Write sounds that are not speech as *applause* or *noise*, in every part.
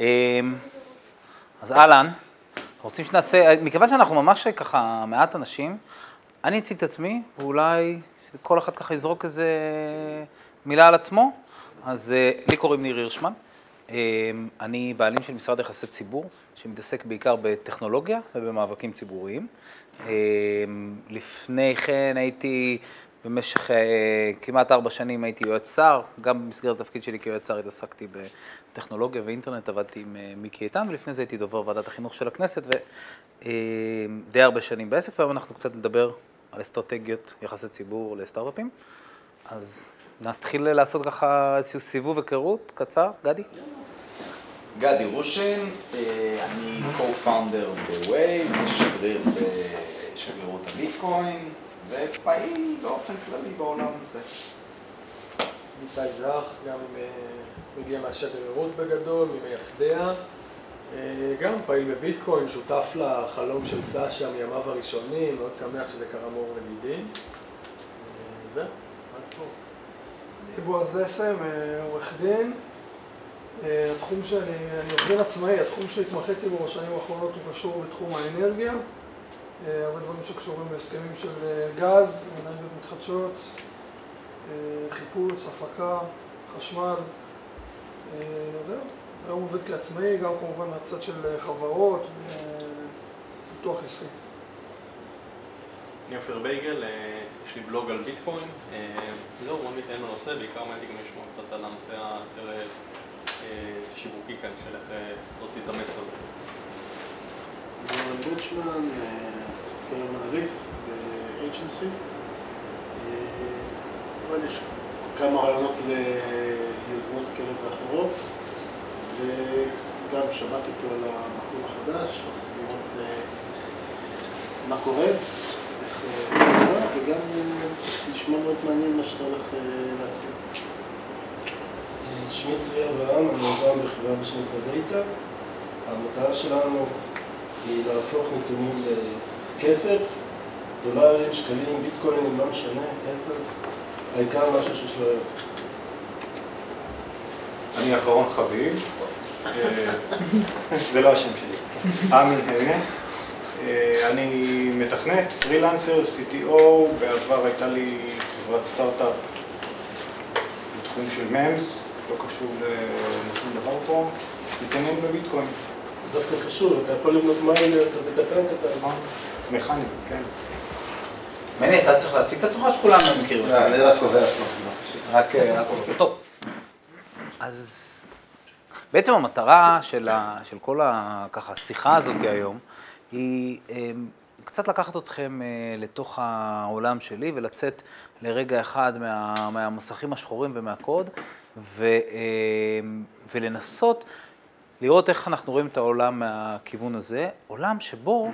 אמ, אז אהלן, רוצים שנעשה, מכיוון שאנחנו ממש ככה מעט אנשים, אני אציג את עצמי, ואולי כל אחד ככה יזרוק איזה מילה על עצמו. אז אה, לי קוראים ניר הירשמן, אמ, אני בעלים של משרד יחסי ציבור, שמתעסק בעיקר בטכנולוגיה ובמאבקים ציבוריים. אמ, לפני כן הייתי במשך אה, כמעט ארבע שנים הייתי יועץ שר, גם במסגרת התפקיד שלי כיועץ שר התעסקתי בטכנולוגיה ואינטרנט, עבדתי עם אה, מיקי איתן, ולפני זה הייתי דובר ועדת החינוך של הכנסת, ודי הרבה שנים בעסק, והיום אנחנו קצת נדבר על אסטרטגיות יחסי ציבור לסטארט-אפים. אז נתחיל לעשות ככה איזשהו סיבוב היכרות קצר, גדי? גדי רושן, אני co-founder ב-Wave, שגריר בשגרירות הביטקוין. ופעיל באופן כללי בעולם הזה. איתי זך, גם אה, מגיע מהשגרירות בגדול, ממייסדיה. אה, גם פעיל בביטקוין, שותף לחלום של סשה מימיו הראשונים, מאוד שמח שזה קרה מאור לגידים. אה, זהו, עד פה. אני בועז דסם, עורך דין. התחום שאני, אני עורך דין עצמאי, התחום שהתמחיתי בו בשנים האחרונות הוא קשור בתחום האנרגיה. אה, הרבה דברים שקשורים להסכמים של אה, גז, אנרגיות מתחדשות, אה, חיפוש, הפקה, חשמל. זהו, היום עובד כעצמאי, גם כמובן מהצד של חברות ופיתוח עסקי. אני עופר בייגל, יש לי בלוג על ביטקוין. זהו, בוא ניתן לנושא, בעיקר מעניין גם לשמוע קצת על הנושא היותר שיווקי כאן, של איך להוציא את המסר. זמן בוטשמן, כאנליסט באג'נסי. אבל יש כמה רעיונות ליוזמות כאלה ואחרות, וגם שמעתי פה על המקום החדש, אז לראות מה קורה, איך קורה, וגם לשמוע מאוד מעניין מה שאתה הולך להציע. שמי צבי אברהם, אני עובד בחברה בשם צדייטה. המטרה שלנו היא להפוך נתונים כסף, דולרים, שקלים, ביטקוינים, לא משנה, העיקר משהו שיש לו ערך. אני אחרון חביב, אה, זה לא השם שלי, אמין הנס, אה, אני מתכנת, פרילנסר, CTO, בעבר הייתה לי חברת סטארט-אפ בתחום של ממס, לא קשור לשום דבר פה, מתעניין בביטקוין. דווקא קשור, אתה יכול לבנות מיינר כזה קטן קטן. מכנית, כן. מני, אתה צריך להציג את עצמך שכולם מכירים אותך? אני רק קובע את רק קובע. טוב. אז בעצם המטרה של, ה, של כל ה, ככה, השיחה הזאת היום, היא אמ, קצת לקחת אתכם אה, לתוך העולם שלי ולצאת לרגע אחד מה, מהמסכים השחורים ומהקוד, ו, ולנסות לראות איך אנחנו רואים את העולם מהכיוון הזה, עולם שבו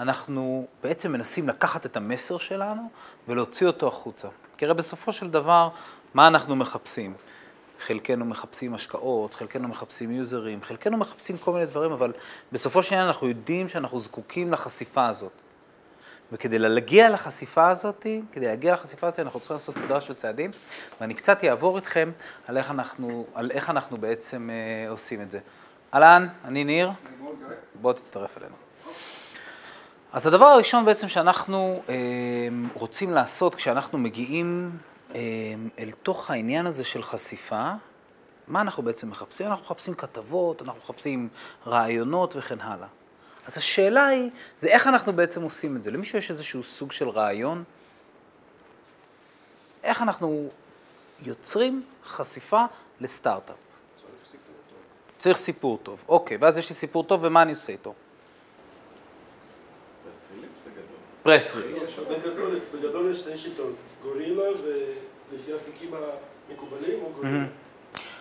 אנחנו בעצם מנסים לקחת את המסר שלנו ולהוציא אותו החוצה. כי הרי בסופו של דבר, מה אנחנו מחפשים? חלקנו מחפשים השקעות, חלקנו מחפשים יוזרים, חלקנו מחפשים כל מיני דברים, אבל בסופו של עניין אנחנו יודעים שאנחנו זקוקים לחשיפה הזאת. וכדי להגיע לחשיפה הזאת, כדי להגיע לחשיפה הזאת, אנחנו צריכים לעשות סדרה של צעדים, ואני קצת אעבור איתכם על איך אנחנו, על איך אנחנו בעצם אה, עושים את זה. אהלן, אני ניר, בוא תצטרף אלינו. אז הדבר הראשון בעצם שאנחנו אה, רוצים לעשות כשאנחנו מגיעים אה, אל תוך העניין הזה של חשיפה, מה אנחנו בעצם מחפשים? אנחנו מחפשים כתבות, אנחנו מחפשים רעיונות וכן הלאה. אז השאלה היא, זה איך אנחנו בעצם עושים את זה. למישהו יש איזשהו סוג של רעיון? איך אנחנו יוצרים חשיפה לסטארט-אפ? צריך סיפור טוב. אוקיי, ואז יש לי סיפור טוב, ומה אני עושה איתו? פרס ריליס. בגדול יש שתי שיטות, גורילה ולפי האפיקים המקובלים או גורילה.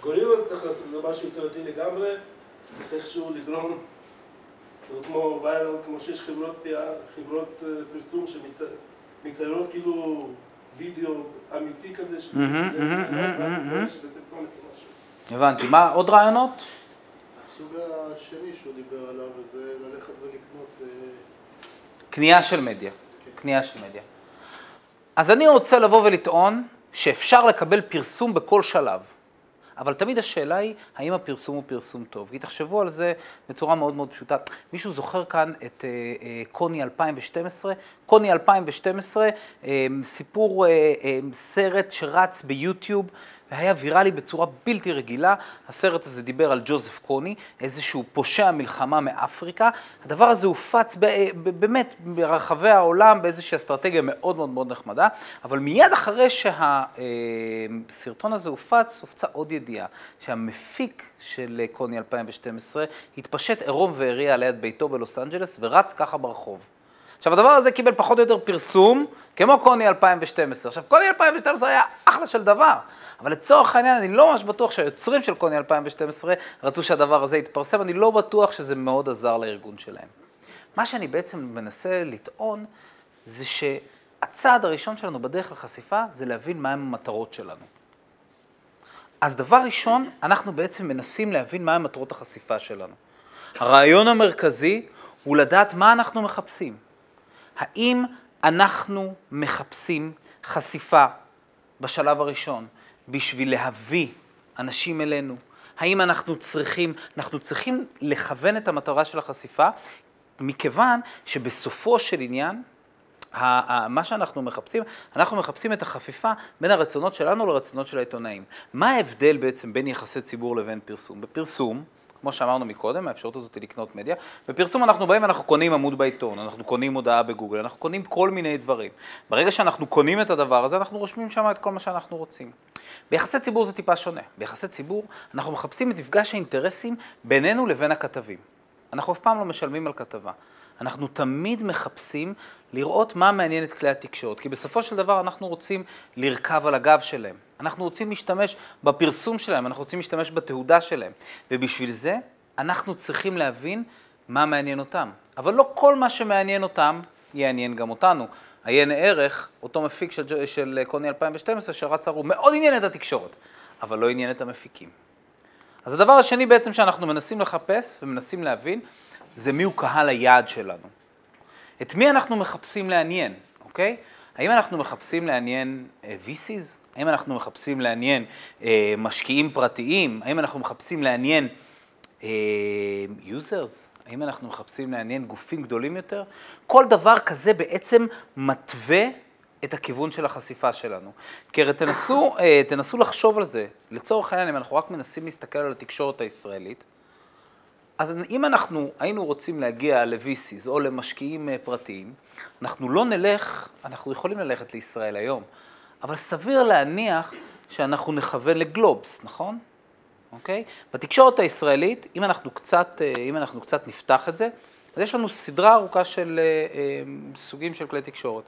גורילה זה צריך לעשות, משהו יצירתי לגמרי, צריך איכשהו לגרום, זה כמו ויירל, כמו שיש חברות חברות אה, פרסום שמציירות כאילו וידאו אמיתי כזה, הבנתי. מה, עוד רעיונות? הסוג השני שהוא דיבר עליו, זה ללכת ולקנות... אה, קנייה של מדיה. קנייה של מדיה. אז אני רוצה לבוא ולטעון שאפשר לקבל פרסום בכל שלב. אבל תמיד השאלה היא, האם הפרסום הוא פרסום טוב? כי תחשבו על זה בצורה מאוד מאוד פשוטה. מישהו זוכר כאן את אה, אה, קוני 2012? קוני 2012, אה, סיפור, אה, אה, סרט שרץ ביוטיוב. והיה ויראלי בצורה בלתי רגילה. הסרט הזה דיבר על ג'וזף קוני, איזשהו פושע מלחמה מאפריקה. הדבר הזה הופץ באמת ברחבי העולם באיזושהי אסטרטגיה מאוד מאוד מאוד נחמדה, אבל מיד אחרי שהסרטון הזה הופץ, הופצה עוד ידיעה, שהמפיק של קוני 2012 התפשט עירום והריע ליד ביתו בלוס אנג'לס ורץ ככה ברחוב. עכשיו, הדבר הזה קיבל פחות או יותר פרסום, כמו קוני 2012. עכשיו, קוני 2012 היה אחלה של דבר, אבל לצורך העניין, אני לא ממש בטוח שהיוצרים של קוני 2012 רצו שהדבר הזה יתפרסם, אני לא בטוח שזה מאוד עזר לארגון שלהם. מה שאני בעצם מנסה לטעון, זה שהצעד הראשון שלנו בדרך לחשיפה, זה להבין מהם המטרות שלנו. אז דבר ראשון, אנחנו בעצם מנסים להבין מהם מטרות החשיפה שלנו. הרעיון המרכזי הוא לדעת מה אנחנו מחפשים. האם אנחנו מחפשים חשיפה בשלב הראשון בשביל להביא אנשים אלינו? האם אנחנו צריכים, אנחנו צריכים לכוון את המטרה של החשיפה, מכיוון שבסופו של עניין, מה שאנחנו מחפשים, אנחנו מחפשים את החפיפה בין הרצונות שלנו לרצונות של העיתונאים. מה ההבדל בעצם בין יחסי ציבור לבין פרסום? בפרסום, כמו שאמרנו מקודם, האפשרות הזאת היא לקנות מדיה. בפרסום אנחנו באים ואנחנו קונים עמוד בעיתון, אנחנו קונים הודעה בגוגל, אנחנו קונים כל מיני דברים. ברגע שאנחנו קונים את הדבר הזה, אנחנו רושמים שם את כל מה שאנחנו רוצים. ביחסי ציבור זה טיפה שונה. ביחסי ציבור אנחנו מחפשים את מפגש האינטרסים בינינו לבין הכתבים. אנחנו אף פעם לא משלמים על כתבה. אנחנו תמיד מחפשים לראות מה מעניין את כלי התקשורת, כי בסופו של דבר אנחנו רוצים לרכב על הגב שלהם. אנחנו רוצים להשתמש בפרסום שלהם, אנחנו רוצים להשתמש בתהודה שלהם, ובשביל זה אנחנו צריכים להבין מה מעניין אותם. אבל לא כל מה שמעניין אותם יעניין גם אותנו. עיין ערך, אותו מפיק של, של קוני 2012 שרץ ערום, מאוד עניין את התקשורת, אבל לא עניין את המפיקים. אז הדבר השני בעצם שאנחנו מנסים לחפש ומנסים להבין, זה מיהו קהל היעד שלנו. את מי אנחנו מחפשים לעניין, אוקיי? האם אנחנו מחפשים לעניין uh, VCs? האם אנחנו מחפשים לעניין uh, משקיעים פרטיים? האם אנחנו מחפשים לעניין uh, users? האם אנחנו מחפשים לעניין גופים גדולים יותר? כל דבר כזה בעצם מתווה את הכיוון של החשיפה שלנו. כי הרי תנסו, uh, תנסו לחשוב על זה. לצורך העניין, אם אנחנו רק מנסים להסתכל על התקשורת הישראלית, אז אם אנחנו היינו רוצים להגיע ל-VCs או למשקיעים אה, פרטיים, אנחנו לא נלך, אנחנו יכולים ללכת לישראל היום, אבל סביר להניח שאנחנו נכוון לגלובס, נכון? אוקיי? בתקשורת הישראלית, אם אנחנו קצת, אה, אם אנחנו קצת נפתח את זה, אז יש לנו סדרה ארוכה של אה, סוגים של כלי תקשורת.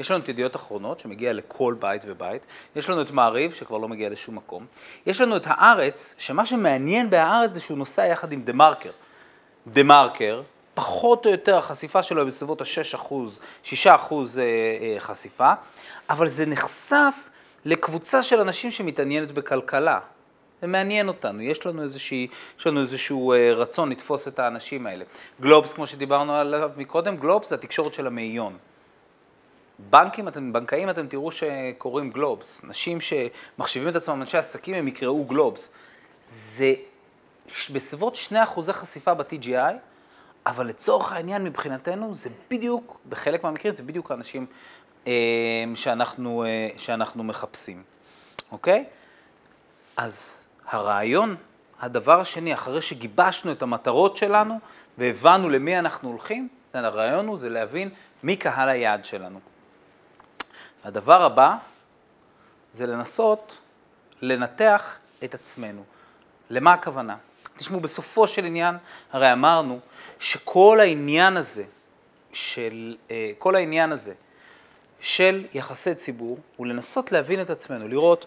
יש לנו את ידיעות אחרונות, שמגיע לכל בית ובית, יש לנו את מעריב, שכבר לא מגיע לשום מקום, יש לנו את הארץ, שמה שמעניין בהארץ זה שהוא נוסע יחד עם דה מרקר. דה מרקר, פחות או יותר החשיפה שלו היא בסביבות ה-6 6 אה, אה, חשיפה, אבל זה נחשף לקבוצה של אנשים שמתעניינת בכלכלה. זה מעניין אותנו, יש לנו, איזושהי, יש לנו איזשהו אה, רצון לתפוס את האנשים האלה. גלובס, כמו שדיברנו עליו מקודם, גלובס זה התקשורת של המאיון. בנקים, אתם, בנקאים, אתם תראו שקוראים גלובס. נשים שמחשיבים את עצמם אנשי עסקים, הם יקראו גלובס. זה בסביבות 2 אחוזי חשיפה ב-TGI, אבל לצורך העניין מבחינתנו זה בדיוק, בחלק מהמקרים זה בדיוק האנשים אה, שאנחנו, אה, שאנחנו מחפשים, אוקיי? אז הרעיון, הדבר השני, אחרי שגיבשנו את המטרות שלנו והבנו למי אנחנו הולכים, הרעיון הוא זה להבין מי קהל היעד שלנו. הדבר הבא זה לנסות לנתח את עצמנו. למה הכוונה? תשמעו, בסופו של עניין, הרי אמרנו שכל העניין הזה של, אה, כל העניין הזה של יחסי ציבור הוא לנסות להבין את עצמנו, לראות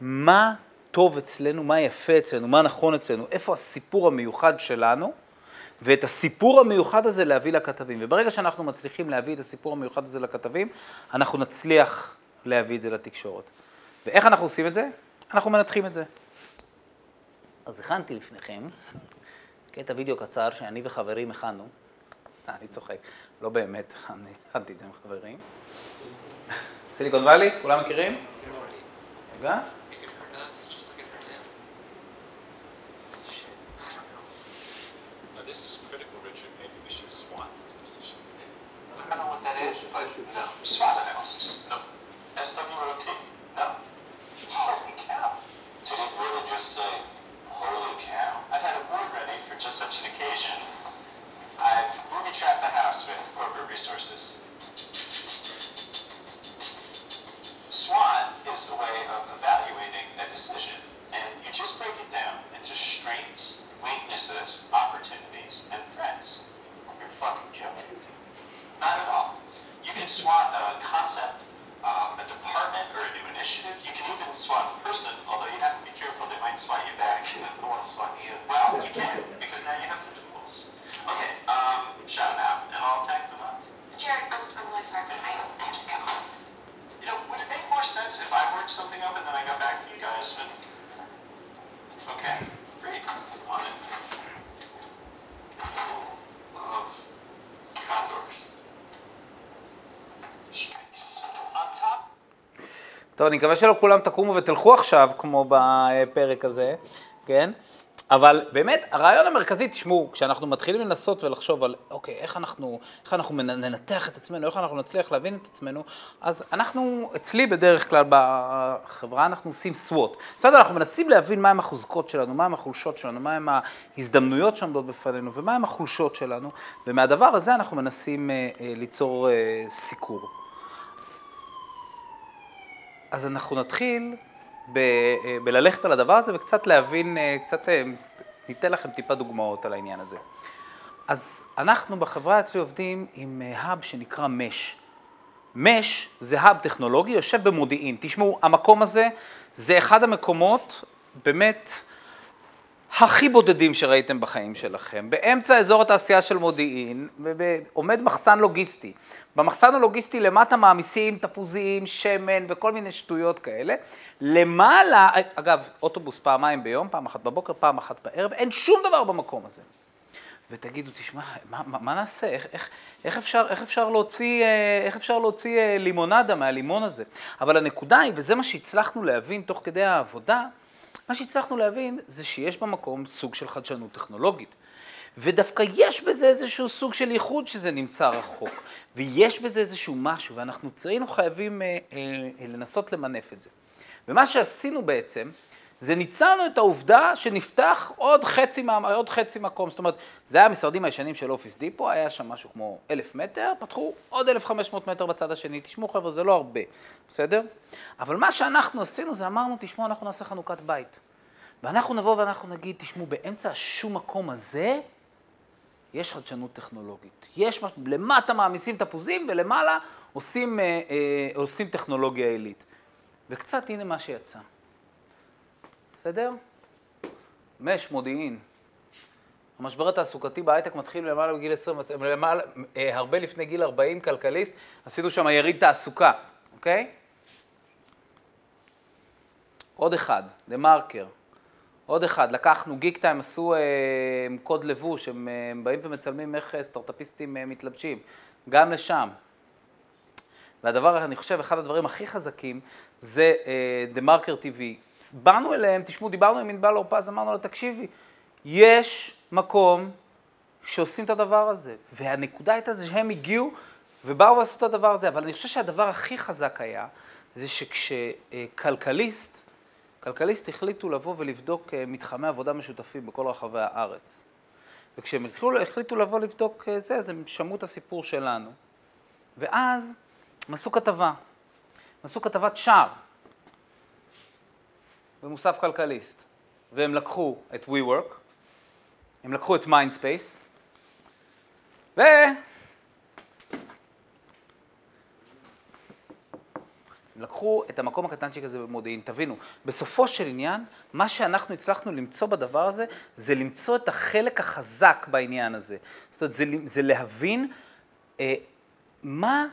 מה טוב אצלנו, מה יפה אצלנו, מה נכון אצלנו, איפה הסיפור המיוחד שלנו, ואת הסיפור המיוחד הזה להביא לכתבים. וברגע שאנחנו מצליחים להביא את הסיפור המיוחד הזה לכתבים, אנחנו נצליח להביא את זה לתקשורת. ואיך אנחנו עושים את זה? אנחנו מנתחים את זה. אז הכנתי לפניכם קטע וידאו קצר שאני וחברים הכנו. סתם, אני צוחק, לא באמת, הכנתי את זה עם חברים. סיליקון וואלי, כולם מכירים? רגע. טוב, אני מקווה שלא כולם תקומו ותלכו עכשיו, כמו בפרק הזה, כן? אבל באמת, הרעיון המרכזי, תשמעו, כשאנחנו מתחילים לנסות ולחשוב על, אוקיי, איך אנחנו, איך אנחנו ננתח את עצמנו, איך אנחנו נצליח להבין את עצמנו, אז אנחנו, אצלי בדרך כלל בחברה, אנחנו עושים SWOT. זאת אומרת, אנחנו מנסים להבין מהם החוזקות שלנו, מהם החולשות שלנו, מהם ההזדמנויות שעומדות בפנינו, ומהם החולשות שלנו, ומהדבר הזה אנחנו מנסים אה, אה, ליצור אה, סיקור. אז אנחנו נתחיל ב, אה, בללכת על הדבר הזה וקצת להבין, אה, קצת אה, ניתן לכם טיפה דוגמאות על העניין הזה. אז אנחנו בחברה אצלי עובדים עם האב שנקרא מש. מש זה האב טכנולוגי, יושב במודיעין. תשמעו, המקום הזה זה אחד המקומות באמת הכי בודדים שראיתם בחיים שלכם. באמצע אזור התעשייה של מודיעין עומד מחסן לוגיסטי. במחסן הלוגיסטי למטה מעמיסים תפוזים, שמן וכל מיני שטויות כאלה. למעלה, אגב, אוטובוס פעמיים ביום, פעם אחת בבוקר, פעם אחת בערב, אין שום דבר במקום הזה. ותגידו, תשמע, מה, מה, מה נעשה? איך, איך, איך, אפשר, איך, אפשר להוציא, אה, איך אפשר להוציא אה, לימונדה מהלימון הזה? אבל הנקודה היא, וזה מה שהצלחנו להבין תוך כדי העבודה, מה שהצלחנו להבין זה שיש במקום סוג של חדשנות טכנולוגית. ודווקא יש בזה איזשהו סוג של ייחוד שזה נמצא רחוק. ויש בזה איזשהו משהו, ואנחנו היינו חייבים אה, אה, לנסות למנף את זה. ומה שעשינו בעצם, זה ניצלנו את העובדה שנפתח עוד חצי, מה, עוד חצי מקום. זאת אומרת, זה היה המשרדים הישנים של אופיס דיפו, היה שם משהו כמו אלף מטר, פתחו עוד 1,500 מטר בצד השני. תשמעו חבר'ה, זה לא הרבה, בסדר? אבל מה שאנחנו עשינו זה אמרנו, תשמעו, אנחנו נעשה חנוכת בית. ואנחנו נבוא ואנחנו נגיד, תשמעו, באמצע השום מקום הזה, יש חדשנות טכנולוגית. יש, למטה מעמיסים תפוזים ולמעלה עושים, אה, אה, עושים טכנולוגיה עילית. וקצת הנה מה שיצא. בסדר? מש, מודיעין. המשבר התעסוקתי בהייטק מתחיל למעלה מגיל 20, למעלה, אה, הרבה לפני גיל 40, כלכליסט, עשינו שם יריד תעסוקה, אוקיי? עוד אחד, דה מרקר. עוד אחד, לקחנו, גיק טיים עשו אה, קוד לבוש, הם, אה, הם באים ומצלמים איך אה, סטארט-אפיסטים אה, מתלבשים, גם לשם. והדבר, אני חושב, אחד הדברים הכי חזקים זה דה מרקר TV. באנו אליהם, תשמעו, דיברנו עם ענבל אורפז, אמרנו לה, תקשיבי, יש מקום שעושים את הדבר הזה. והנקודה הייתה זה שהם הגיעו ובאו ועשו את הדבר הזה, אבל אני חושב שהדבר הכי חזק היה, זה שכשכלכליסט, כלכליסט החליטו לבוא ולבדוק אה, מתחמי עבודה משותפים בכל רחבי הארץ. וכשהם התחילו, החליטו לבוא לבדוק אה, זה, אז הם שמעו את הסיפור שלנו. ואז הם עשו כתבה. הם עשו כתבת שער במוסף כלכליסט. והם לקחו את WeWork, הם לקחו את Mindspace, ו... הם לקחו את המקום הקטנצ'יק הזה במודיעין. תבינו, בסופו של עניין, מה שאנחנו הצלחנו למצוא בדבר הזה, זה למצוא את החלק החזק בעניין הזה. זאת אומרת, זה, זה להבין אה, מה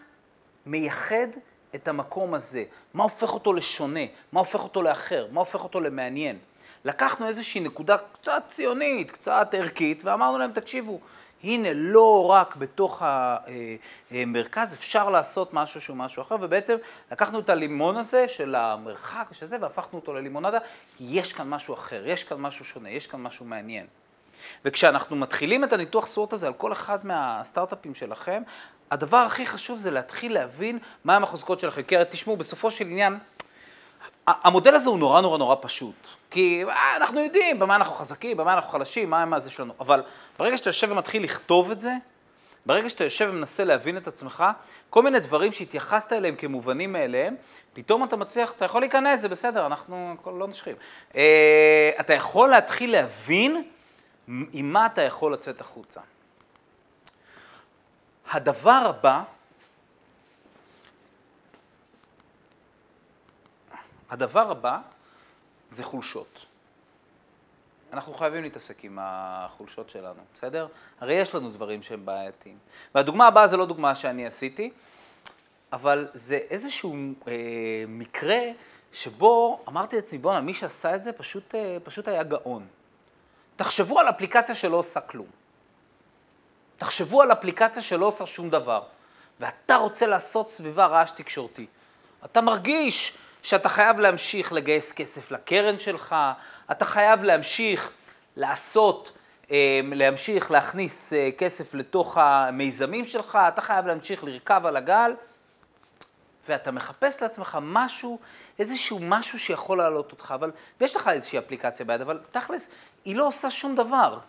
מייחד את המקום הזה, מה הופך אותו לשונה, מה הופך אותו לאחר, מה הופך אותו למעניין. לקחנו איזושהי נקודה קצת ציונית, קצת ערכית, ואמרנו להם, תקשיבו, הנה, לא רק בתוך המרכז, אפשר לעשות משהו שהוא משהו אחר, ובעצם לקחנו את הלימון הזה של המרחק ושל זה, והפכנו אותו ללימונדה, כי יש כאן משהו אחר, יש כאן משהו שונה, יש כאן משהו מעניין. וכשאנחנו מתחילים את הניתוח סורות הזה על כל אחד מהסטארט-אפים שלכם, הדבר הכי חשוב זה להתחיל להבין מהם החוזקות שלכם. כי תשמעו, בסופו של עניין, המודל הזה הוא נורא נורא נורא פשוט. כי אה, אנחנו יודעים במה אנחנו חזקים, במה אנחנו חלשים, מה מה זה שלנו. אבל ברגע שאתה יושב ומתחיל לכתוב את זה, ברגע שאתה יושב ומנסה להבין את עצמך, כל מיני דברים שהתייחסת אליהם כמובנים מאליהם, פתאום אתה מצליח, אתה יכול להיכנס, זה בסדר, אנחנו לא נשכים. אה, אתה יכול להתחיל להבין עם מה אתה יכול לצאת החוצה. הדבר הבא, הדבר הבא זה חולשות. אנחנו חייבים להתעסק עם החולשות שלנו, בסדר? הרי יש לנו דברים שהם בעייתיים. והדוגמה הבאה זה לא דוגמה שאני עשיתי, אבל זה איזשהו אה, מקרה שבו אמרתי לעצמי, בואנה, מי שעשה את זה פשוט, אה, פשוט היה גאון. תחשבו על אפליקציה שלא עושה כלום. תחשבו על אפליקציה שלא עושה שום דבר, ואתה רוצה לעשות סביבה רעש תקשורתי. אתה מרגיש שאתה חייב להמשיך לגייס כסף לקרן שלך, אתה חייב להמשיך לעשות, אה, להמשיך להכניס אה, כסף לתוך המיזמים שלך, אתה חייב להמשיך לרכב על הגל, ואתה מחפש לעצמך משהו, איזשהו משהו שיכול להעלות אותך, אבל, ויש לך איזושהי אפליקציה ביד, אבל תכלס, היא לא עושה שום דבר.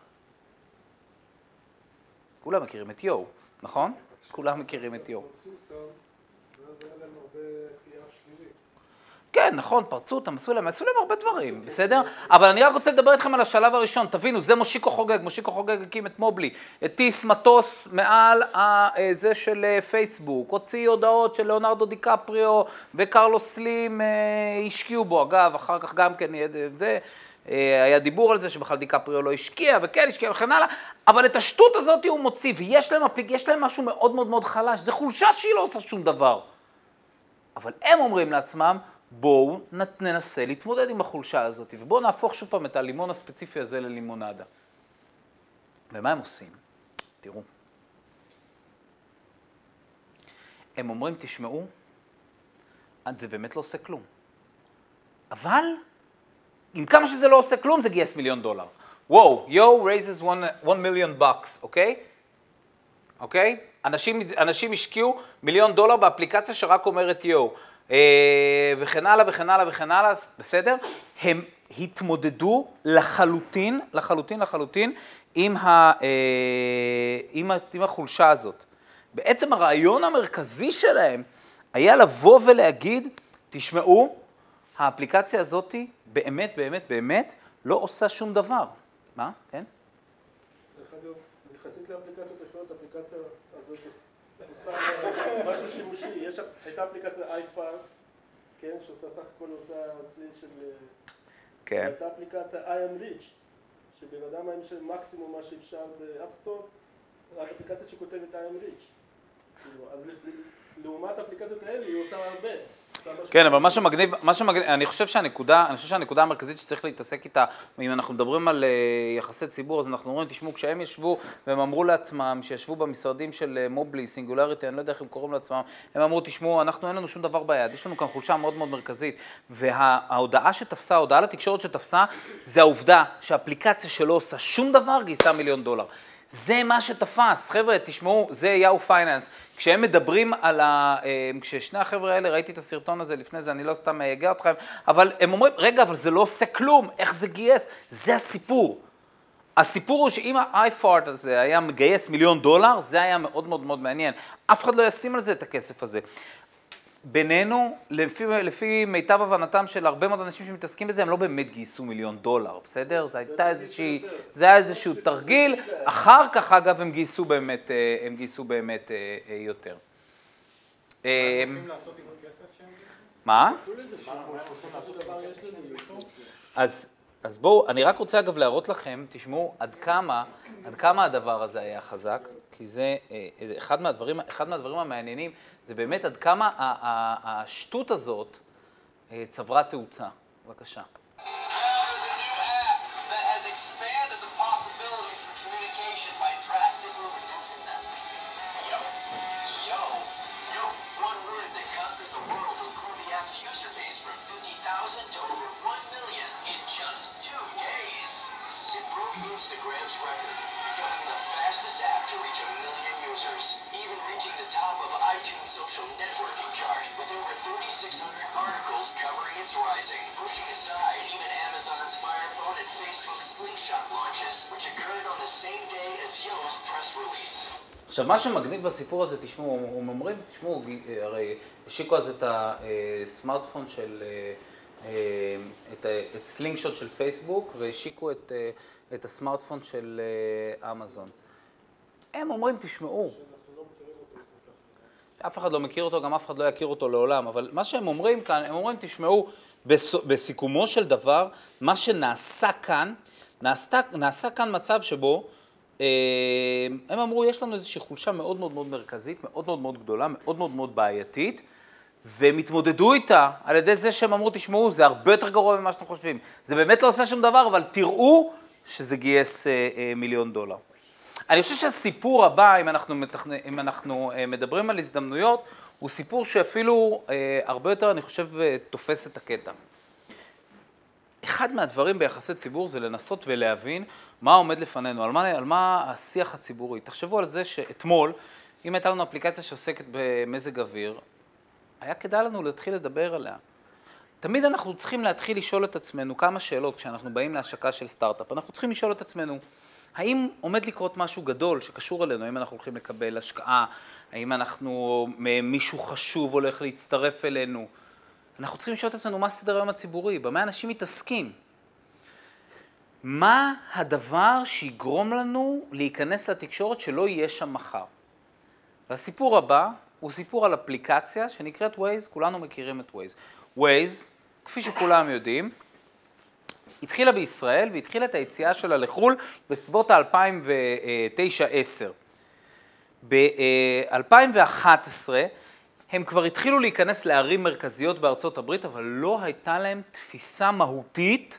כולם מכירים את יואו, נכון? כולם מכירים את יואו. כן, נכון, פרצו אותם, עשו להם, עשו להם הרבה דברים, בסדר? אבל אני רק רוצה לדבר איתכם על השלב הראשון. תבינו, זה מושיקו חוגג, מושיקו חוגג הקים את מובלי, הטיס מטוס מעל אה, זה של אה, פייסבוק, הוציא הודעות של ליאונרדו דיקפריו וקרלוס סלים אה, השקיעו בו. אגב, אחר כך גם כן, זה, היה דיבור על זה שבכלל דיקפריו לא השקיע, וכן השקיע וכן הלאה, אבל את השטות הזאת הוא מוציא, ויש להם, להם משהו מאוד מאוד מאוד חלש, זה חולשה שהיא לא עושה שום דבר. אבל הם אומרים לעצמם, בואו ננסה להתמודד עם החולשה הזאת, ובואו נהפוך שוב פעם את הלימון הספציפי הזה ללימונדה. ומה הם עושים? תראו. הם אומרים, תשמעו, זה באמת לא עושה כלום. אבל, עם כמה שזה לא עושה כלום, זה גייס מיליון דולר. וואו, יו one, one million bucks, אוקיי? אוקיי? אנשים, אנשים השקיעו מיליון דולר באפליקציה שרק אומרת יו. אה, וכן הלאה וכן הלאה וכן הלאה, בסדר? הם התמודדו לחלוטין, לחלוטין, לחלוטין, עם, ה, אה, עם, ה, עם החולשה הזאת. בעצם הרעיון המרכזי שלהם היה לבוא ולהגיד, תשמעו, האפליקציה הזאת באמת, באמת, באמת לא עושה שום דבר. מה? כן? דרך אגב, יחסית לאפליקציות אחרות, אפליקציה הזאת משהו שימושי, הייתה אפליקציה iPad, כן, שעושה סך הכל עושה צליל של... כן. הייתה אפליקציה I am rich, שבן אדם היה של מקסימום מה שאפשר ב App Store, רק אפליקציה שכותבת I am rich. כאילו, אז לעומת האפליקציות האלה היא עושה הרבה. כן, אבל מה שמגניב, מה שמגניב, אני חושב שהנקודה, אני חושב שהנקודה המרכזית שצריך להתעסק איתה, אם אנחנו מדברים על uh, יחסי ציבור, אז אנחנו אומרים, תשמעו, כשהם ישבו והם אמרו לעצמם, שישבו במשרדים של אה, מובלי, סינגולריטי, אני לא יודע איך הם קוראים לעצמם, הם אמרו, תשמעו, אנחנו אין לנו שום דבר ביד, יש לנו כאן חולשה מאוד מאוד מרכזית, וההודעה שתפסה, ההודעה לתקשורת שתפסה, זה העובדה שהאפליקציה שלא עושה שום דבר גייסה מיליון דולר. זה מה שתפס. חבר'ה, תשמעו, זה יאו פייננס. כשהם מדברים על ה... אה, כששני החבר'ה האלה, ראיתי את הסרטון הזה לפני זה, אני לא סתם אייגע אתכם, אבל הם אומרים, רגע, אבל זה לא עושה כלום, איך זה גייס? זה הסיפור. הסיפור הוא שאם ה-iFart הזה היה מגייס מיליון דולר, זה היה מאוד מאוד מאוד מעניין. אף אחד לא ישים על זה את הכסף הזה. בינינו, לפי, לפי מיטב הבנתם של הרבה מאוד אנשים שמתעסקים בזה, הם לא באמת גייסו מיליון דולר, בסדר? זה הייתה איזושהי, זה היה איזשהו תרגיל, אחר כך אגב הם גייסו באמת, אה, הם גייסו באמת אה, אה, יותר. מה? אז אז בואו, אני רק רוצה אגב להראות לכם, תשמעו עד כמה, עד כמה הדבר הזה היה חזק, כי זה אה, אחד מהדברים, אחד מהדברים המעניינים, זה באמת עד כמה השטות הזאת אה, צברה תאוצה. בבקשה. עכשיו, מה שמגניב בסיפור הזה, תשמעו, הם אומרים, תשמעו, הרי השיקו אז את הסמארטפון אה, של, אה, את, את Slingshot של פייסבוק, והשיקו את, את הסמארטפון של אה, אמזון. הם אומרים, תשמעו, אף אחד לא מכיר אותו, גם אף אחד לא יכיר אותו לעולם, אבל מה שהם אומרים כאן, הם אומרים, תשמעו. בסיכומו של דבר, מה שנעשה כאן, נעשתה, נעשה כאן מצב שבו אה, הם אמרו, יש לנו איזושהי חולשה מאוד מאוד מאוד מרכזית, מאוד מאוד מאוד גדולה, מאוד מאוד מאוד בעייתית, והם התמודדו איתה על ידי זה שהם אמרו, תשמעו, זה הרבה יותר גרוע ממה שאתם חושבים. זה באמת לא עושה שום דבר, אבל תראו שזה גייס אה, אה, מיליון דולר. אני חושב שהסיפור הבא, אם אנחנו, מתכנ... אם אנחנו אה, מדברים על הזדמנויות, הוא סיפור שאפילו אה, הרבה יותר, אני חושב, אה, תופס את הקטע. אחד מהדברים ביחסי ציבור זה לנסות ולהבין מה עומד לפנינו, על מה, על מה השיח הציבורי. תחשבו על זה שאתמול, אם הייתה לנו אפליקציה שעוסקת במזג אוויר, היה כדאי לנו להתחיל לדבר עליה. תמיד אנחנו צריכים להתחיל לשאול את עצמנו כמה שאלות כשאנחנו באים להשקה של סטארט-אפ. אנחנו צריכים לשאול את עצמנו, האם עומד לקרות משהו גדול שקשור אלינו? האם אנחנו הולכים לקבל השקעה? האם אנחנו, מישהו חשוב הולך להצטרף אלינו? אנחנו צריכים לשאול את עצמנו מה סדר היום הציבורי, במה אנשים מתעסקים. מה הדבר שיגרום לנו להיכנס לתקשורת שלא יהיה שם מחר? והסיפור הבא הוא סיפור על אפליקציה שנקראת Waze, כולנו מכירים את Waze. Waze, כפי שכולם יודעים, התחילה בישראל והתחילה את היציאה שלה לחו"ל בסביבות ה-2009-2010. ב-2011 הם כבר התחילו להיכנס לערים מרכזיות בארצות הברית, אבל לא הייתה להם תפיסה מהותית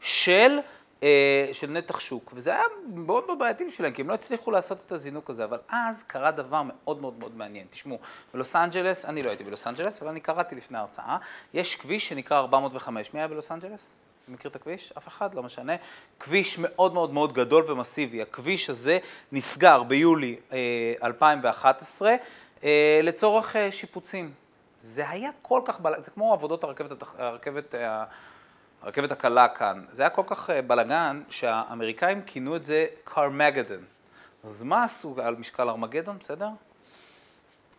של, אה, של נתח שוק. וזה היה מאוד מאוד בעייתי בשבילם, כי הם לא הצליחו לעשות את הזינוק הזה. אבל אז קרה דבר מאוד מאוד מאוד מעניין. תשמעו, בלוס אנג'לס, אני לא הייתי בלוס אנג'לס, אבל אני קראתי לפני ההרצאה, יש כביש שנקרא 405. מי היה בלוס אנג'לס? מכיר את הכביש? אף אחד? לא משנה. כביש מאוד מאוד מאוד גדול ומסיבי. הכביש הזה נסגר ביולי אה, 2011 אה, לצורך אה, שיפוצים. זה היה כל כך בלגן, זה כמו עבודות הרכבת, הרכבת, אה, הרכבת הקלה כאן. זה היה כל כך אה, בלגן שהאמריקאים כינו את זה קרמגדון. אז מה עשו על משקל ארמגדון, בסדר?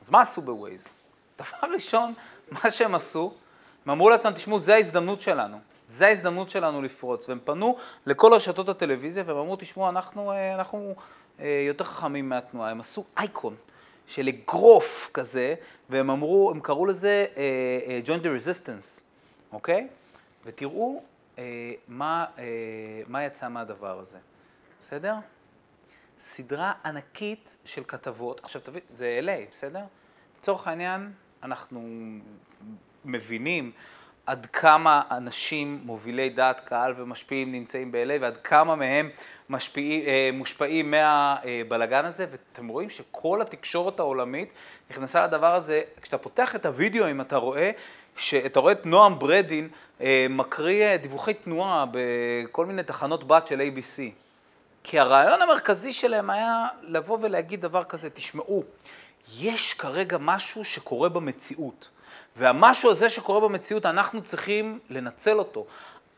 אז מה עשו בווייז? *laughs* דבר ראשון, מה שהם עשו, הם אמרו לעצמם, תשמעו, זה ההזדמנות שלנו. זה ההזדמנות שלנו לפרוץ. והם פנו לכל רשתות הטלוויזיה והם אמרו, תשמעו, אנחנו, אה, אנחנו יותר חכמים מהתנועה. הם עשו אייקון של אגרוף כזה, והם אמרו, הם קראו לזה uh, joint resistance, אוקיי? ותראו uh, מה, uh, מה יצא מהדבר הזה, בסדר? סדרה ענקית של כתבות, עכשיו תבין, זה LA, בסדר? לצורך העניין, אנחנו מבינים עד כמה אנשים מובילי דעת קהל ומשפיעים נמצאים ב-LA ועד כמה מהם משפיע, אה, מושפעים מהבלגן הזה, ואתם רואים שכל התקשורת העולמית נכנסה לדבר הזה. כשאתה פותח את הוידאו, אם אתה רואה, שאתה רואה את נועם ברדין אה, מקריא אה, דיווחי תנועה בכל מיני תחנות בת של ABC. כי הרעיון המרכזי שלהם היה לבוא ולהגיד דבר כזה, תשמעו, יש כרגע משהו שקורה במציאות. והמשהו הזה שקורה במציאות, אנחנו צריכים לנצל אותו.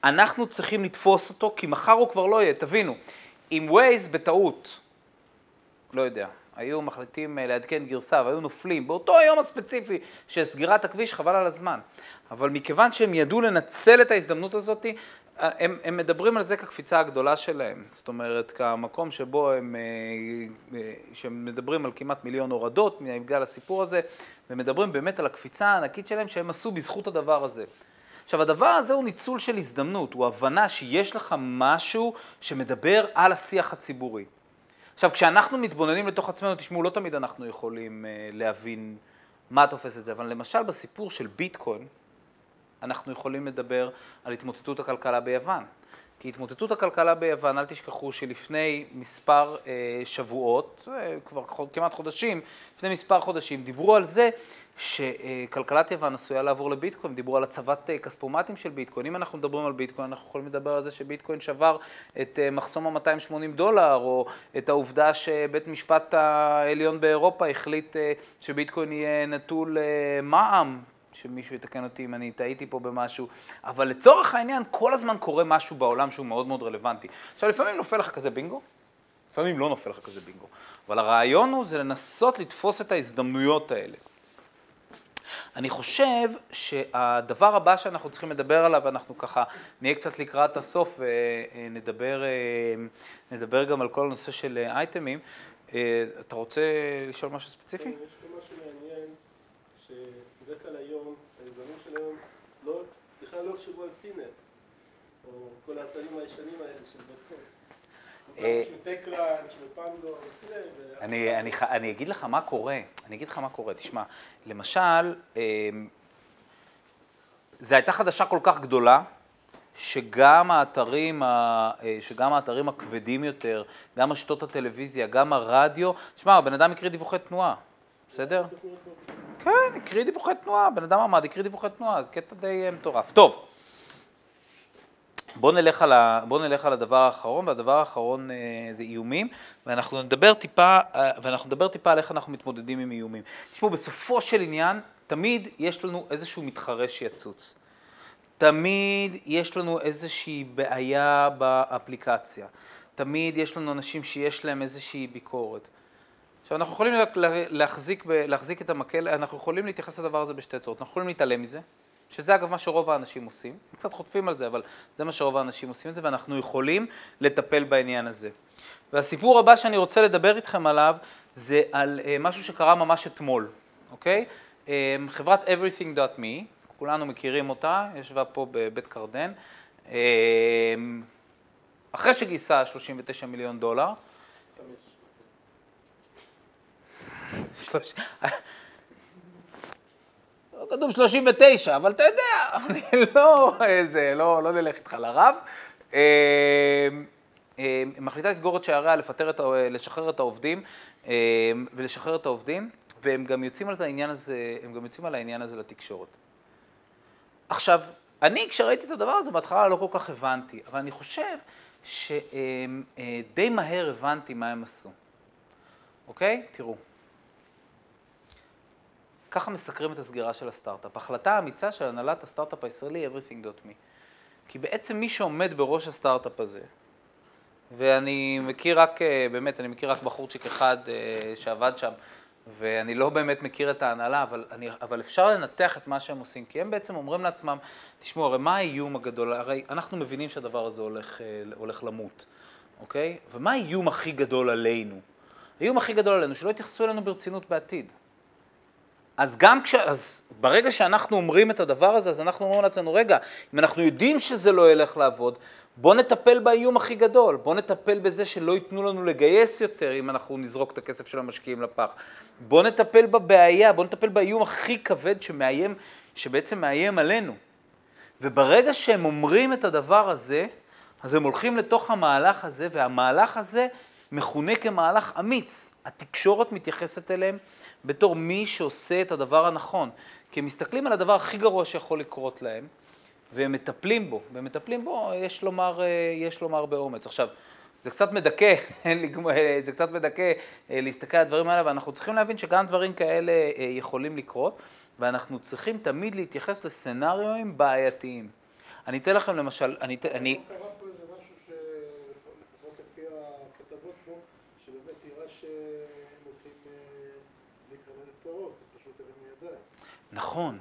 אנחנו צריכים לתפוס אותו, כי מחר הוא כבר לא יהיה. תבינו, אם ווייז בטעות, לא יודע, היו מחליטים אה, לעדכן גרסה והיו נופלים באותו היום הספציפי של סגירת הכביש, חבל על הזמן. אבל מכיוון שהם ידעו לנצל את ההזדמנות הזאת, הם, הם מדברים על זה כקפיצה הגדולה שלהם. זאת אומרת, כמקום שבו הם, אה, אה, שהם מדברים על כמעט מיליון הורדות בגלל הסיפור הזה, ומדברים באמת על הקפיצה הענקית שלהם שהם עשו בזכות הדבר הזה. עכשיו, הדבר הזה הוא ניצול של הזדמנות, הוא הבנה שיש לך משהו שמדבר על השיח הציבורי. עכשיו, כשאנחנו מתבוננים לתוך עצמנו, תשמעו, לא תמיד אנחנו יכולים להבין מה תופס את זה, אבל למשל בסיפור של ביטקוין, אנחנו יכולים לדבר על התמוטטות הכלכלה ביוון. כי התמוטטות הכלכלה ביוון, אל תשכחו שלפני מספר אה, שבועות, אה, כבר כמעט חודשים, לפני מספר חודשים, דיברו על זה שכלכלת יוון עשויה לעבור לביטקוין, דיברו על הצבת אה, כספומטים של ביטקוין. אם אנחנו מדברים על ביטקוין, אנחנו יכולים לדבר על זה שביטקוין שבר את אה, מחסום ה-280 דולר, או את העובדה שבית משפט העליון באירופה החליט אה, שביטקוין יהיה נטול אה, מע"מ. שמישהו יתקן אותי אם אני טעיתי פה במשהו, אבל לצורך העניין כל הזמן קורה משהו בעולם שהוא מאוד מאוד רלוונטי. עכשיו לפעמים נופל לך כזה בינגו, לפעמים לא נופל לך כזה בינגו, אבל הרעיון הוא זה לנסות לתפוס את ההזדמנויות האלה. אני חושב שהדבר הבא שאנחנו צריכים לדבר עליו, אנחנו ככה נהיה קצת לקראת הסוף ונדבר נדבר גם על כל הנושא של אייטמים. אה, אתה רוצה לשאול משהו ספציפי? כן, יש פה משהו מעניין, שבדרך כלל היום, היזמים של היום, לא, לא יחשבו על סינט, או כל האתרים הישנים האלה של. אה, אני, אני, אגיד לך מה קורה, אני אגיד לך מה קורה, תשמע, למשל, אה, זו הייתה חדשה כל כך גדולה, שגם האתרים, ה- אה, שגם האתרים הכבדים יותר, גם רשתות הטלוויזיה, גם הרדיו, תשמע, הבן אדם הקריא דיווחי תנועה, בסדר? כן, הקריא דיווחי תנועה, הבן אדם עמד, הקריא דיווחי תנועה, זה קטע די אה, מטורף. טוב, בואו נלך, ה- בוא נלך על הדבר האחרון, והדבר האחרון אה, זה איומים, ואנחנו נדבר טיפה, אה, ואנחנו נדבר טיפה על איך אנחנו מתמודדים עם איומים. תשמעו, בסופו של עניין, תמיד יש לנו איזשהו מתחרה שיצוץ. תמיד יש לנו איזושהי בעיה באפליקציה. תמיד יש לנו אנשים שיש להם איזושהי ביקורת. עכשיו, אנחנו יכולים לה- לה- להחזיק, להחזיק את המקל, אנחנו יכולים להתייחס לדבר הזה בשתי צורות. אנחנו יכולים להתעלם מזה, שזה אגב מה שרוב האנשים עושים. הם קצת חוטפים על זה, אבל זה מה שרוב האנשים עושים את זה, ואנחנו יכולים לטפל בעניין הזה. והסיפור הבא שאני רוצה לדבר איתכם עליו, זה על אה, משהו שקרה ממש אתמול, אוקיי? אה, חברת everything.me, כולנו מכירים אותה, ישבה פה בבית קרדן, אה, אחרי שגייסה 39 מיליון דולר, לא כתוב 39, אבל אתה יודע, אני לא, זה, לא, לא נלך איתך לרב. אה, אה, מחליטה לסגור את שעריה, לפטר את, לשחרר את העובדים אה, ולשחרר את העובדים, והם גם יוצאים על העניין הזה, הם גם יוצאים על העניין הזה לתקשורת. עכשיו, אני כשראיתי את הדבר הזה בהתחלה לא כל כך הבנתי, אבל אני חושב שדי מהר הבנתי מה הם עשו. אוקיי? תראו. ככה מסקרים את הסגירה של הסטארט-אפ. החלטה אמיצה של הנהלת הסטארט-אפ הישראלי, everything.me. כי בעצם מי שעומד בראש הסטארט-אפ הזה, ואני מכיר רק, אה, באמת, אני מכיר רק בחורצ'יק אחד אה, שעבד שם, ואני לא באמת מכיר את ההנהלה, אבל, אני, אבל אפשר לנתח את מה שהם עושים, כי הם בעצם אומרים לעצמם, תשמעו, הרי מה האיום הגדול? הרי אנחנו מבינים שהדבר הזה הולך, אה, הולך למות, אוקיי? ומה האיום הכי גדול עלינו? האיום הכי גדול עלינו, שלא יתייחסו אלינו ברצינות בעתיד. אז גם כש... אז ברגע שאנחנו אומרים את הדבר הזה, אז אנחנו אומרים לעצמנו, רגע, אם אנחנו יודעים שזה לא ילך לעבוד, בוא נטפל באיום הכי גדול, בוא נטפל בזה שלא ייתנו לנו לגייס יותר אם אנחנו נזרוק את הכסף של המשקיעים לפח. בוא נטפל בבעיה, בוא נטפל באיום הכי כבד שמאיים, שבעצם מאיים עלינו. וברגע שהם אומרים את הדבר הזה, אז הם הולכים לתוך המהלך הזה, והמהלך הזה מכונה כמהלך אמיץ. התקשורת מתייחסת אליהם בתור מי שעושה את הדבר הנכון. כי הם מסתכלים על הדבר הכי גרוע שיכול לקרות להם, והם מטפלים בו, והם מטפלים בו, יש לומר, אה, יש לומר באומץ. עכשיו, זה קצת מדכא, *laughs* זה קצת מדכא אה, להסתכל על הדברים האלה, ואנחנו צריכים להבין שגם דברים כאלה אה, יכולים לקרות, ואנחנו צריכים תמיד להתייחס לסצנריואים בעייתיים. אני אתן לכם למשל, אני, אני, קרה פה איזה משהו שלפחות לפי הכתבות פה, שבאמת נראה שהם הולכים אה, להיכנס לצרות, הם פשוט הרימו ידיים. נכון.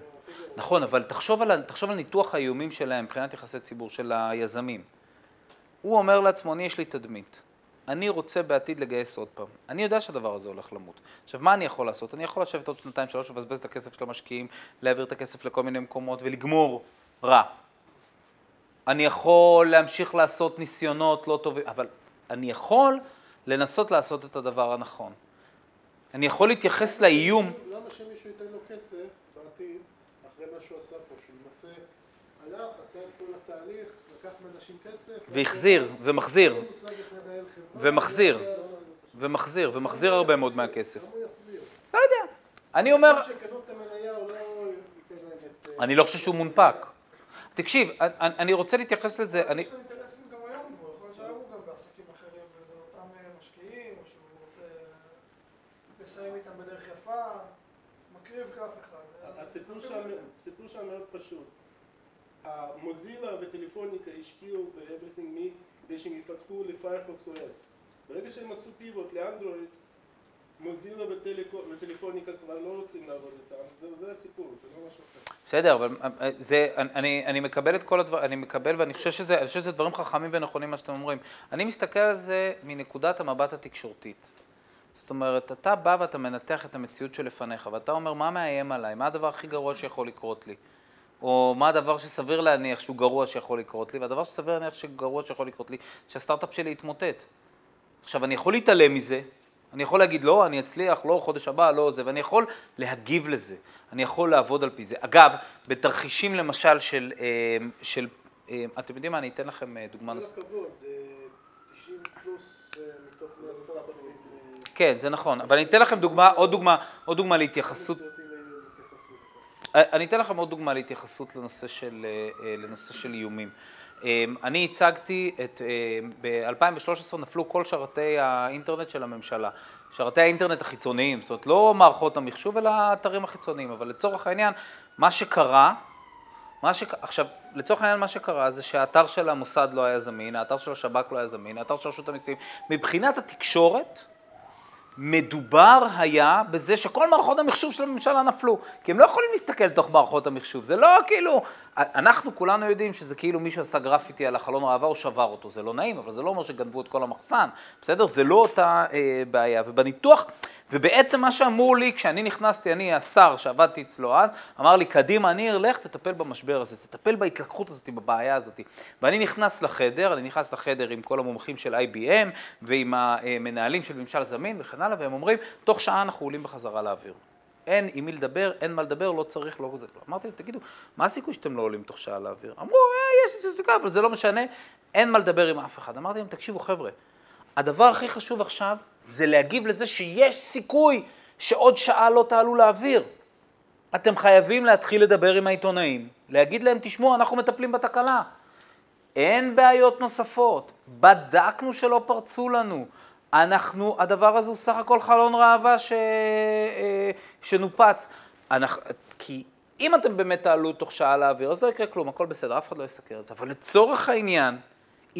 נכון, אבל תחשוב על, תחשוב על ניתוח האיומים שלהם מבחינת יחסי ציבור, של היזמים. הוא אומר לעצמו, אני יש לי תדמית. אני רוצה בעתיד לגייס עוד פעם. אני יודע שהדבר הזה הולך למות. עכשיו, מה אני יכול לעשות? אני יכול לשבת עוד שנתיים, שלוש, לבזבז את הכסף של המשקיעים, להעביר את הכסף לכל מיני מקומות ולגמור רע. אני יכול להמשיך לעשות ניסיונות לא טובים, אבל אני יכול לנסות לעשות את הדבר הנכון. אני יכול להתייחס לאיום. למה שמישהו ייתן לו כסף בעתיד, אחרי מה שהוא עשה פה, שהוא למעשה הלך, עשה את כל התהליך, לקח מאנשים כסף, והחזיר, ומחזיר, חברה, ומחזיר. לא יודע- ומחזיר, ומחזיר הרבה מאוד מהכסף. לא יודע. אני אומר, לא. אה, אני לא חושב שהוא מונפק. תקשיב, אני רוצה להתייחס לזה, אני... אה, לסיים איתם בדרך יפה, מקריב אחד. הסיפור שם מאוד פשוט. המוזילה וטלפוניקה השקיעו ב-Everything Me כדי שהם יפתחו ל-Firefox OS. ברגע שהם עשו פיבוט לאנדרואיד, מוזילה וטלפוניקה כבר לא רוצים לעבוד איתם, זה- זה הסיפור, זה לא משהו אחר. בסדר, אבל אה, זה, אני, אני מקבל את כל הדברים, אני מקבל ואני חושב שזה, אני חושב שזה דברים חכמים ונכונים מה שאתם אומרים. אני מסתכל על זה מנקודת המבט התקשורתית. זאת אומרת, אתה בא ואתה מנתח את המציאות שלפניך, ואתה אומר, מה מאיים עליי? מה הדבר הכי גרוע שיכול לקרות לי? או מה הדבר שסביר להניח שהוא גרוע שיכול לקרות לי? והדבר שסביר להניח שגרוע שיכול לקרות לי, שהסטארט-אפ שלי יתמוטט. עכשיו, אני יכול להתעלם מזה, אני יכול להגיד, לא, אני אצליח, לא, חודש הבא, לא זה, ואני יכול להגיב לזה, אני יכול לעבוד על פי זה. אגב, בתרחישים למשל של, אה, של אה, אתם יודעים מה, אני אתן לכם אה, דוגמה כל נוספת. הכבוד, אה, 90 פלוס מתוך 100 סטארט-אפים. כן, זה נכון, אבל אני אתן לכם דוגמה, עוד דוגמה, עוד דוגמה להתייחסות. אותי להתייחס לזה ככה. אני אתן לכם עוד דוגמה להתייחסות לנושא של, אה, לנושא של איומים. אה, אני הצגתי את, ב-2013 נפלו כל שרתי האינטרנט של הממשלה, שרתי האינטרנט החיצוניים, זאת אומרת לא מערכות המחשוב אלא האתרים החיצוניים, אבל לצורך העניין, מה שקרה, מה ש... עכשיו, לצורך העניין מה שקרה זה שהאתר של המוסד לא היה זמין, האתר של השב"כ לא היה זמין, האתר של רשות המיסים, מבחינת התקשורת, מדובר היה בזה שכל מערכות המחשוב של הממשלה נפלו, כי הם לא יכולים להסתכל לתוך מערכות המחשוב, זה לא כאילו, אנחנו כולנו יודעים שזה כאילו מישהו עשה גרפיטי על החלון ראווה או שבר אותו, זה לא נעים, אבל זה לא אומר שגנבו את כל המחסן, בסדר? זה לא אותה אה, בעיה, ובניתוח, ובעצם מה שאמרו לי, כשאני נכנסתי, אני השר שעבדתי אצלו אז, אמר לי, קדימה, ניר, לך תטפל במשבר הזה, תטפל בהתלקחות הזאת, בבעיה הזאת. ואני נכנס לחדר, אני נכנס לחדר עם כל המומחים של IBM ועם המנהלים של ממשל זמין וכן הלאה, והם אומרים, תוך שעה אנחנו עולים בחזרה לאוויר. אין עם מי לדבר, אין מה לדבר, לא צריך, לא זה. אמרתי להם, תגידו, מה הסיכוי שאתם לא עולים תוך שעה לאוויר? אמרו, אה, יש סיכוי, אבל זה לא משנה, אין מה לדבר עם אף אחד. אמרתי להם, תקשיבו, חבר'ה, הדבר הכי חשוב עכשיו זה להגיב לזה שיש סיכוי שעוד שעה לא תעלו לאוויר. אתם חייבים להתחיל לדבר עם העיתונאים, להגיד להם, תשמעו, אנחנו מטפלים בתקלה. אין בעיות נוספות, בדקנו שלא פרצו לנו. אנחנו, הדבר הזה הוא סך הכל חלון ראווה ש... אה, שנופץ. אנחנו, כי אם אתם באמת תעלו תוך שעה לאוויר, אז לא יקרה כלום, הכל בסדר, אף אחד לא יסקר את זה. אבל לצורך העניין,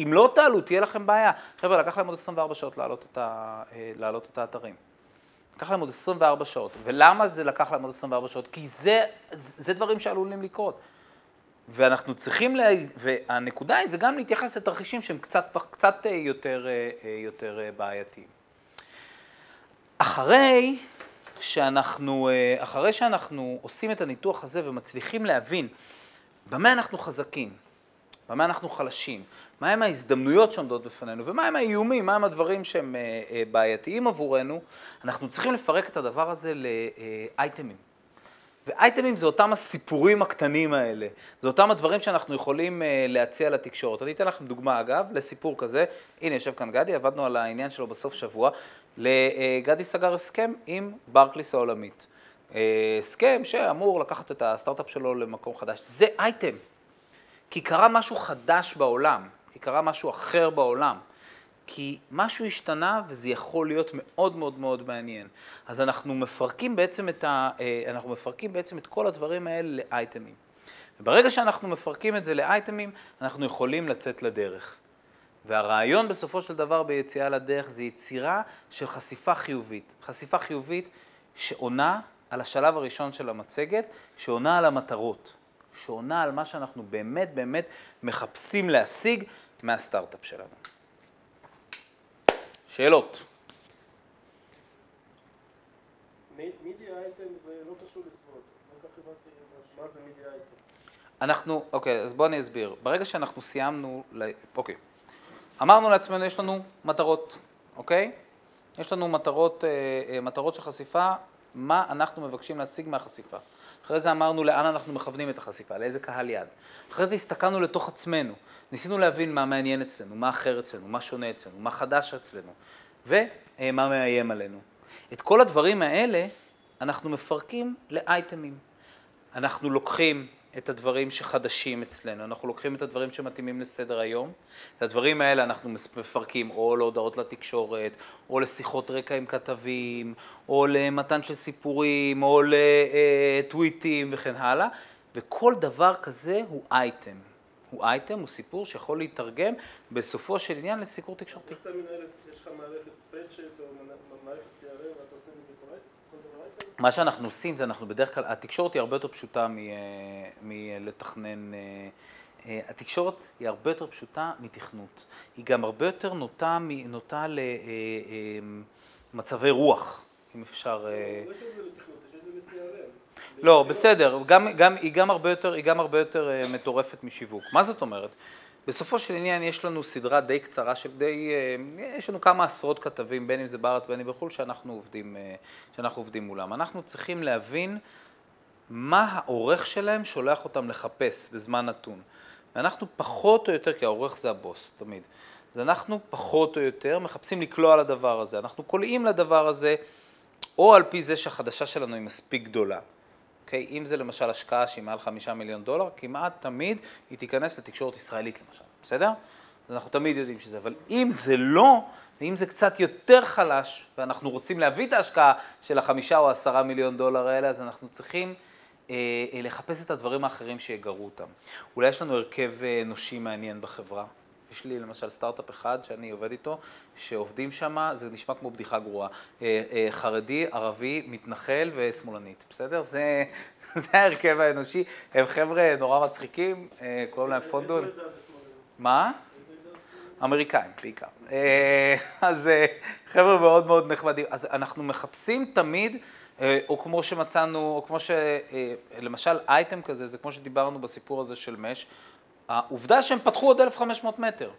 אם לא תעלו, תהיה לכם בעיה. חבר'ה, לקח להם עוד 24 שעות להעלות את, ה... אה, להעלות את האתרים. לקח להם עוד 24 שעות. ולמה זה לקח להם עוד 24 שעות? כי זה, זה דברים שעלולים לקרות. ואנחנו צריכים, לה... והנקודה היא זה גם להתייחס לתרחישים שהם קצת, קצת יותר, יותר בעייתיים. אחרי שאנחנו, אחרי שאנחנו עושים את הניתוח הזה ומצליחים להבין במה אנחנו חזקים, במה אנחנו חלשים, מהם ההזדמנויות שעומדות בפנינו ומהם האיומים, מהם הדברים שהם בעייתיים עבורנו, אנחנו צריכים לפרק את הדבר הזה לאייטמים. ואייטמים זה אותם הסיפורים הקטנים האלה, זה אותם הדברים שאנחנו יכולים uh, להציע לתקשורת. אני אתן לכם דוגמה אגב, לסיפור כזה, הנה יושב כאן גדי, עבדנו על העניין שלו בסוף שבוע, לגדי סגר הסכם עם ברקליס העולמית. הסכם שאמור לקחת את הסטארט-אפ שלו למקום חדש, זה אייטם, כי קרה משהו חדש בעולם, כי קרה משהו אחר בעולם. כי משהו השתנה וזה יכול להיות מאוד מאוד מאוד מעניין. אז אנחנו מפרקים בעצם את, ה, אנחנו מפרקים בעצם את כל הדברים האלה לאייטמים. וברגע שאנחנו מפרקים את זה לאייטמים, אנחנו יכולים לצאת לדרך. והרעיון בסופו של דבר ביציאה לדרך זה יצירה של חשיפה חיובית. חשיפה חיובית שעונה על השלב הראשון של המצגת, שעונה על המטרות, שעונה על מה שאנחנו באמת באמת מחפשים להשיג מהסטארט-אפ שלנו. שאלות. מידי אייטם זה לא קשור לא כך הבנתי מה זה מידי אייטם. אנחנו, אוקיי, אז בואו אני אסביר. ברגע שאנחנו סיימנו, אוקיי, אמרנו לעצמנו, יש לנו מטרות, אוקיי? יש לנו מטרות, מטרות של חשיפה, מה אנחנו מבקשים להשיג מהחשיפה. אחרי זה אמרנו לאן אנחנו מכוונים את החשיפה, לאיזה קהל יד. אחרי זה הסתכלנו לתוך עצמנו, ניסינו להבין מה מעניין אצלנו, מה אחר אצלנו, מה שונה אצלנו, מה חדש אצלנו, ומה מאיים עלינו. את כל הדברים האלה אנחנו מפרקים לאייטמים. אנחנו לוקחים את הדברים שחדשים אצלנו, אנחנו לוקחים את הדברים שמתאימים לסדר היום, את הדברים האלה אנחנו מפרקים או להודעות לתקשורת, או לשיחות רקע עם כתבים, או למתן של סיפורים, או לטוויטים וכן הלאה, וכל דבר כזה הוא אייטם, הוא אייטם, הוא סיפור שיכול להתרגם בסופו של עניין לסיקור תקשורתי. איך אתה מנהל יש לך מערכת פרדשיט או מנ- מערכת CRM ואתה רוצה מזה קורט? כל דבר כזה? מה שאנחנו עושים זה אנחנו בדרך כלל, התקשורת היא הרבה יותר פשוטה מ- אה, מלתכנן, אה, אה, התקשורת היא הרבה יותר פשוטה מתכנות. היא גם הרבה יותר נוטה, נוטה למצבי רוח, אם אפשר... לא בסדר, גם, גם, היא, גם הרבה יותר, היא גם הרבה יותר מטורפת משיווק. מה זאת אומרת? בסופו של עניין יש לנו סדרה די קצרה של די, אה, יש לנו כמה עשרות כתבים, בין אם זה בארץ בין אם בחו"ל, שאנחנו עובדים, אה, שאנחנו עובדים מולם. אנחנו צריכים להבין מה העורך שלהם שולח אותם לחפש בזמן נתון. ואנחנו פחות או יותר, כי העורך זה הבוס, תמיד. אז אנחנו פחות או יותר מחפשים לקלוע לדבר הזה. אנחנו קולעים לדבר הזה, או על פי זה שהחדשה שלנו היא מספיק גדולה. אוקיי? אם זה למשל השקעה שהיא מעל חמישה מיליון דולר, כמעט תמיד היא תיכנס לתקשורת ישראלית למשל, בסדר? אז אנחנו תמיד יודעים שזה, אבל אם זה לא, ואם זה קצת יותר חלש, ואנחנו רוצים להביא את ההשקעה של החמישה או עשרה מיליון דולר האלה, אז אנחנו צריכים אה, אה, לחפש את הדברים האחרים שיגרו אותם. אולי יש לנו הרכב אה, אנושי מעניין בחברה. יש לי למשל סטארט-אפ אחד שאני עובד איתו, שעובדים שם, זה נשמע כמו בדיחה גרועה. אה, אה, חרדי, ערבי, מתנחל ושמאלנית, בסדר? זה, *laughs* זה ההרכב האנושי. הם חבר'ה נורא מצחיקים, אה, קוראים להם פונדון. מה? אמריקאים בעיקר. אז חבר'ה מאוד מאוד נחמדים. אז אנחנו מחפשים תמיד, או כמו שמצאנו, או כמו ש... אה, למשל אייטם כזה, זה כמו שדיברנו בסיפור הזה של מש, העובדה שהם פתחו עוד 1,500 מטר.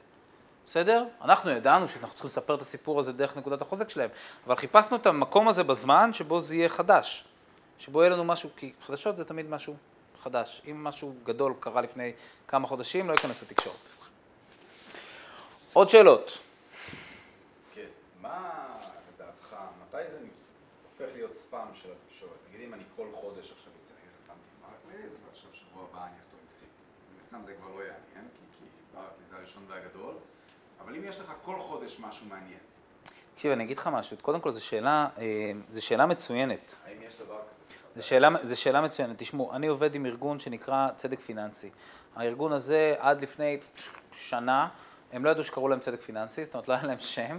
בסדר? אנחנו ידענו שאנחנו צריכים לספר את הסיפור הזה דרך נקודת החוזק שלהם, אבל חיפשנו את המקום הזה בזמן שבו זה יהיה חדש, שבו יהיה לנו משהו, כי חדשות זה תמיד משהו חדש. אם משהו גדול קרה לפני כמה חודשים, לא ייכנס לתקשורת. עוד שאלות? כן. להיות ספאם של התקשורת? נגיד אם אני כל חודש עכשיו יוצא, נגיד חתמתי עם ברקליז, ועכשיו שבוע הבא אני הסתם זה כבר לא יעניין, כי, כי ברקליז זה הראשון והגדול, אבל אם יש לך כל חודש משהו מעניין, תקשיב, אני אגיד לך משהו. קודם כל, זו שאלה, אה, זו שאלה מצוינת. האם יש דבר כזה? זו שאלה, זו שאלה מצוינת. תשמעו, אני עובד עם ארגון שנקרא צדק פיננסי. הארגון הזה, עד לפני שנה, הם לא ידעו שקראו להם צדק פיננסי, זאת אומרת, לא היה להם שם.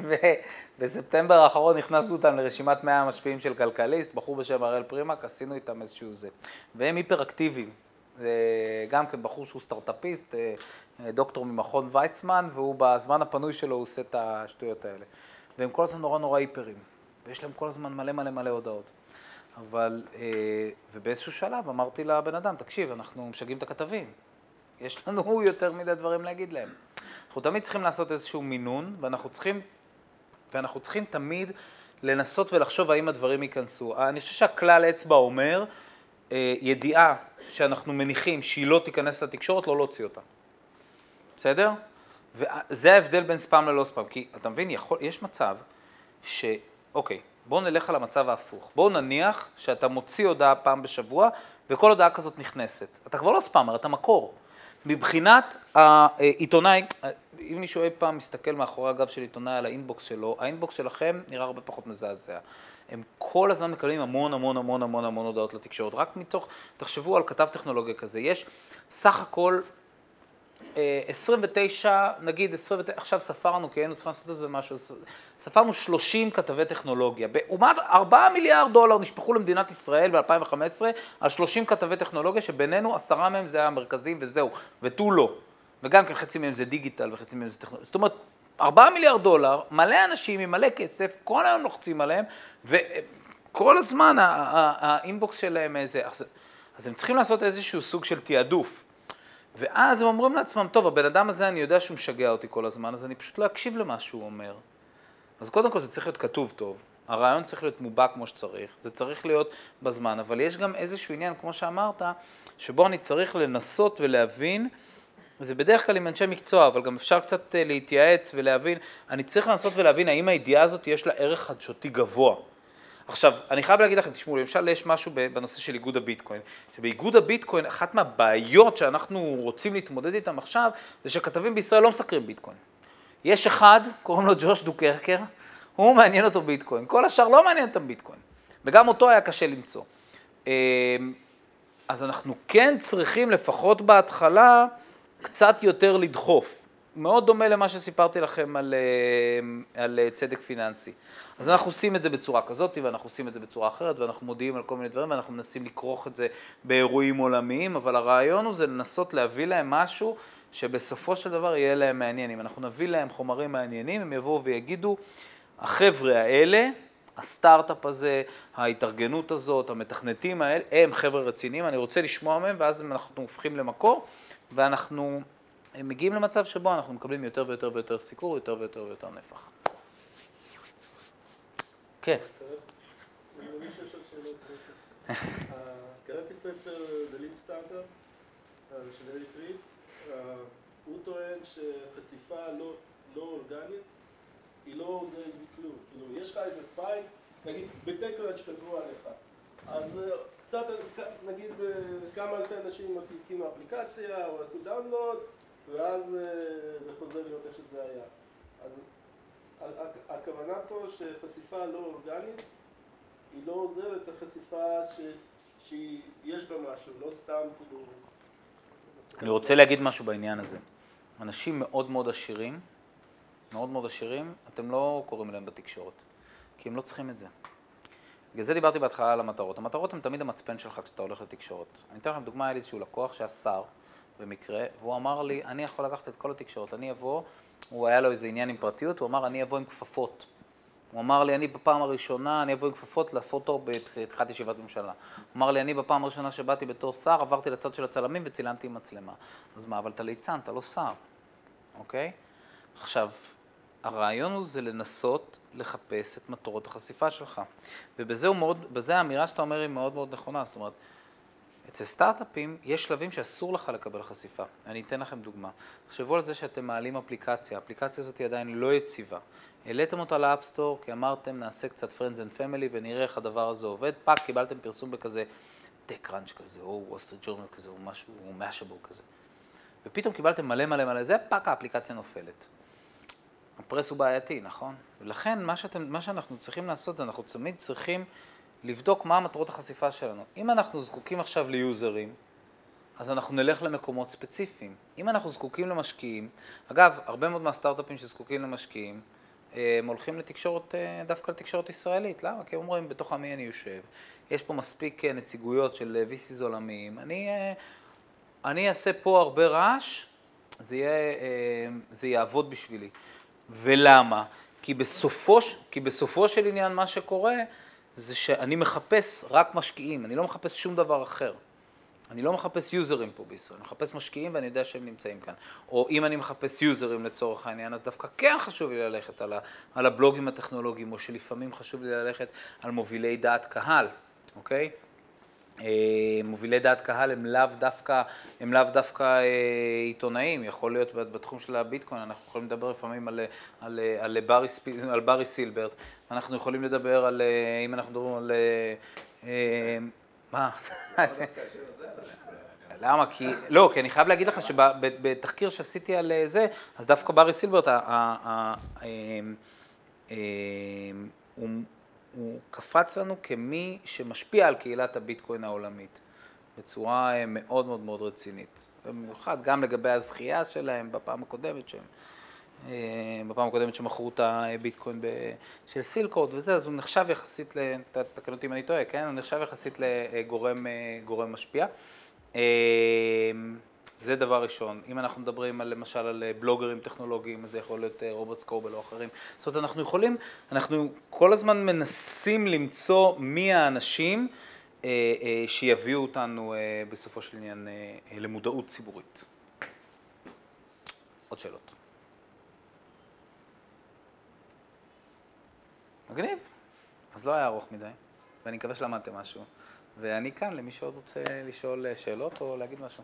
*laughs* ובספטמבר האחרון הכנסנו אותם לרשימת 100 המשפיעים של כלכליסט, בחור בשם הראל פרימק, עשינו איתם איזשהו זה. והם היפר-אקטיביים. זה גם כן בחור שהוא סטארט-אפיסט, אה, אה, דוקטור ממכון ויצמן, והוא בזמן הפנוי שלו הוא עושה את השטויות האלה. והם כל הזמן נורא נורא היפרים, ויש להם כל הזמן מלא מלא מלא הודעות. אבל, אה, ובאיזשהו שלב אמרתי לבן אדם, תקשיב, אנחנו משגעים את הכתבים. יש לנו *laughs* יותר מדי דברים להגיד להם. אנחנו תמיד צריכים לעשות איזשהו מינון, ואנחנו צריכים, ואנחנו צריכים תמיד לנסות ולחשוב האם הדברים ייכנסו. אני חושב שהכלל אצבע אומר, אה, ידיעה שאנחנו מניחים שהיא לא תיכנס לתקשורת, לא להוציא אותה. בסדר? וזה ההבדל בין ספאם ללא ספאם, כי אתה מבין, יכול, יש מצב ש... אוקיי, בואו נלך על המצב ההפוך. בואו נניח שאתה מוציא הודעה פעם בשבוע, וכל הודעה כזאת נכנסת. אתה כבר לא ספאמר, אתה מקור. מבחינת העיתונאי, אם מישהו אי פעם מסתכל מאחורי הגב של עיתונאי על האינבוקס שלו, האינבוקס שלכם נראה הרבה פחות מזעזע. הם כל הזמן מקבלים המון המון המון המון המון הודעות לתקשורת, רק מתוך, תחשבו על כתב טכנולוגיה כזה, יש סך הכל אה, 29, נגיד 29, עכשיו ספרנו, כי היינו צריכים לעשות איזה משהו, ספרנו 30 כתבי טכנולוגיה. לעומת 4 מיליארד דולר נשפכו למדינת ישראל ב-2015 על 30 כתבי טכנולוגיה, שבינינו עשרה מהם זה המרכזיים וזהו, ותו לא. וגם כן חצי מהם זה דיגיטל וחצי מהם זה טכנולוגיה. זאת אומרת, 4 מיליארד דולר, מלא אנשים עם מלא כסף, כל היום לוחצים עליהם, וכל הזמן האינבוקס שלהם איזה... אז, הם צריכים לעשות איזשהו סוג של תעדוף. ואז הם אומרים לעצמם, טוב, הבן אדם הזה, אני יודע שהוא משגע אותי כל הזמן, אז אני פשוט לא אקשיב למה שהוא אומר. אז קודם כל זה צריך להיות כתוב טוב, הרעיון צריך להיות מובע כמו שצריך, זה צריך להיות בזמן, אבל יש גם איזשהו עניין, כמו שאמרת, שבו אני צריך לנסות ולהבין, וזה בדרך כלל עם אנשי מקצוע, אבל גם אפשר קצת אה, להתייעץ ולהבין, אני צריך לנסות ולהבין האם הידיעה הזאת יש לה ערך חדשותי גבוה. עכשיו, אני חייב להגיד לכם, תשמעו, למשל יש משהו בנושא של איגוד הביטקוין, שבאיגוד הביטקוין, אחת מהבעיות שאנחנו רוצים להתמודד איתן עכשיו, זה שכתבים בישראל לא מסקרים ביטקוין. יש אחד, קוראים לו ג'וש דוקרקר, הוא מעניין אותו ביטקוין, כל השאר לא מעניין אותם ביטקוין, וגם אותו היה קשה למצוא. אז אנחנו כן צריכים, לפחות בהתחלה, קצת יותר לדחוף. מאוד דומה למה שסיפרתי לכם על, אה, על אה, צדק פיננסי. אז אנחנו עושים את זה בצורה כזאת, ואנחנו עושים את זה בצורה אחרת, ואנחנו מודיעים על כל מיני דברים, ואנחנו מנסים לכרוך את זה באירועים עולמיים, אבל הרעיון הוא זה לנסות להביא להם משהו שבסופו של דבר יהיה להם מעניין. אם אנחנו נביא להם חומרים מעניינים, הם יבואו ויגידו, החבר'ה האלה, הסטארט-אפ הזה, ההתארגנות הזאת, המתכנתים האלה, הם חבר'ה רציניים, אני רוצה לשמוע מהם, ואז אנחנו הופכים למקור, ואנחנו מגיעים למצב שבו אנחנו מקבלים יותר ויותר ויותר סיקור, יותר ויותר ויותר נפח. כן. אה, קראתי ספר Lean Startup אה, של אריק ריס. אה, הוא טוען שחשיפה לא, לא אורגנית היא לא עוזרת בכלום. כאילו, יש לך איזה spike, נגיד ב TechCrunch כתבו עליך. אז אה, קצת, נגיד, אה, כמה אלפי אנשים הקימו אפליקציה או עשו download, ואז אה, זה חוזר להיות איך שזה היה. אז הכוונה פה שחשיפה לא אורגנית היא לא עוזרת, זה חשיפה ש... שיש בה משהו, לא סתם כאילו... אני רוצה להגיד משהו בעניין הזה. אנשים מאוד מאוד עשירים, מאוד מאוד עשירים, אתם לא קוראים להם בתקשורת, כי הם לא צריכים את זה. בגלל זה דיברתי בהתחלה על המטרות. המטרות הן תמיד המצפן שלך כשאתה הולך לתקשורת. אני אתן לכם דוגמה, היה לי איזשהו לקוח שהיה שר במקרה, והוא אמר לי, אני יכול לקחת את כל התקשורת, אני אבוא, הוא היה לו איזה עניין עם פרטיות, הוא אמר, אני אבוא עם כפפות. הוא אמר לי, אני בפעם הראשונה, אני אבוא עם כפפות לפוטו בתחילת ישיבת ממשלה. הוא אמר לי, אני בפעם הראשונה שבאתי בתור שר, עברתי לצד של הצלמים וצילמתי עם מצלמה. אז מה, אבל אתה ליצן, אתה לא שר, אוקיי? עכשיו, הרעיון הוא זה לנסות לחפש את מטרות החשיפה שלך. ובזה מאוד, בזה האמירה שאתה אומר היא מאוד מאוד נכונה. זאת אומרת, אצל סטארט-אפים יש שלבים שאסור לך לקבל חשיפה. אני אתן לכם דוגמה. תחשבו על זה שאתם מעלים אפליקציה, האפליקציה הזאת היא עדיין לא יציבה. העליתם אותה ל App Store כי אמרתם נעשה קצת Friends and Family ונראה איך הדבר הזה עובד, fuck קיבלתם פרסום בכזה TechCrunch כזה, או Street Journal כזה, או משהו, או Mashable כזה. ופתאום קיבלתם מלא מלא מלא זה, fuck האפליקציה נופלת. הפרס הוא בעייתי, נכון? ולכן מה, שאתם, מה שאנחנו צריכים לעשות זה אנחנו תמיד צריכים לבדוק מה המטרות החשיפה שלנו. אם אנחנו זקוקים עכשיו ליוזרים, אז אנחנו נלך למקומות ספציפיים. אם אנחנו זקוקים למשקיעים, אגב, הרבה מאוד מהסטארט-אפים שזקוקים למשקיעים, הם הולכים לתקשורת, אה, דווקא לתקשורת ישראלית. למה? כי אומרים, בתוך עמי אני יושב, יש פה מספיק אה, נציגויות של VCs עולמיים, אני, אה, אני אעשה פה הרבה רעש, זה, יהיה, זה יעבוד בשבילי. ולמה? כי בסופו, כי בסופו של עניין מה שקורה זה שאני מחפש רק משקיעים, אני לא מחפש שום דבר אחר. אני לא מחפש יוזרים פה בישראל, אני מחפש משקיעים ואני יודע שהם נמצאים כאן. או אם אני מחפש יוזרים לצורך העניין, אז דווקא כן חשוב לי ללכת על, ה, על הבלוגים הטכנולוגיים, או שלפעמים חשוב לי ללכת על מובילי דעת קהל, אוקיי? אה, מובילי דעת קהל הם לאו דווקא, הם לאו דווקא אה, עיתונאים, יכול להיות בתחום של הביטקוין, אנחנו יכולים לדבר לפעמים על, על, על, ברי, על ברי סילברט, אנחנו יכולים לדבר על, אה, אם אנחנו מדברים על, מה? *laughs* למה? כי, לא, כי אני חייב להגיד לך שבתחקיר שעשיתי על זה, אז דווקא ברי סילברט, הוא הוא קפץ לנו כמי שמשפיע על קהילת הביטקוין העולמית בצורה אה, מאוד מאוד מאוד רצינית. במיוחד גם לגבי הזכייה שלהם בפעם הקודמת שהם, אה, בפעם הקודמת שמכרו את הביטקוין של סילקורד וזה, אז הוא נחשב יחסית, תקן אותי אם אני טועה, כן? הוא נחשב יחסית לגורם אה, משפיע. זה דבר ראשון. אם אנחנו מדברים על, למשל על אה, בלוגרים טכנולוגיים, זה יכול להיות אה, רובוט סקובל או אחרים. זאת אומרת, אנחנו יכולים, אנחנו כל הזמן מנסים למצוא מי האנשים אה, אה, שיביאו אותנו אה, בסופו של עניין אה, אה, למודעות ציבורית. עוד שאלות? מגניב. אז לא היה ארוך מדי, ואני מקווה שלמדתם משהו. ואני כאן למי שעוד רוצה לשאול שאלות או להגיד משהו.